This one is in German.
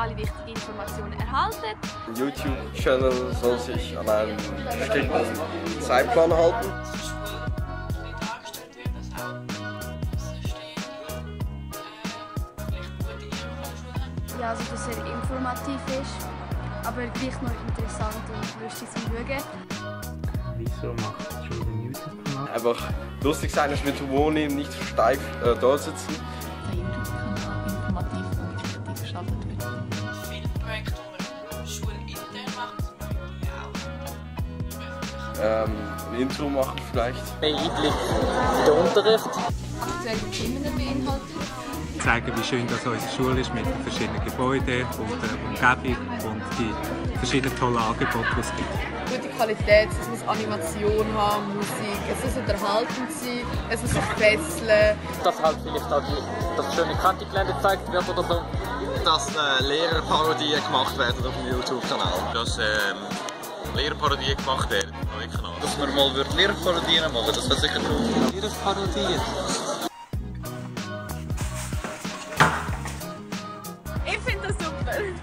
alle wichtigen Informationen erhalten. YouTube-Channel soll sich an einen bestimmten Zeitplan halten. Ja, also dass er informativ ist, aber gleich noch interessant und lustig zu schauen. Wieso macht schon den YouTube-Kanal? Einfach lustig sein, dass wir mit Humor nicht steif äh, da sitzen. Der YouTube-Kanal gestaltet wird. viele Projekte, die wir schulintern machen, zum Beispiel auch Ähm, ein Intro machen vielleicht. in den Unterricht. Aktuelle Themen beinhaltet. Zeigen, wie schön das unsere Schule ist mit den verschiedenen Gebäuden und der Umgebung und die verschiedenen tollen Angebote, die es gibt. gute Qualität, es muss Animation haben, Musik, es muss unterhaltend sein, es muss sich fesseln. Dass halt vielleicht auch die, das schöne Kantigelände gezeigt wird oder so. dass äh, Lehrerparodien gemacht werden auf dem YouTube-Kanal. Dass ähm, Lehrerparodien gemacht werden auf dem neuen Kanal. Dass wir mal Lehrerparodien machen, das wäre sicher cool. Ihres Parodien. enfrenta super.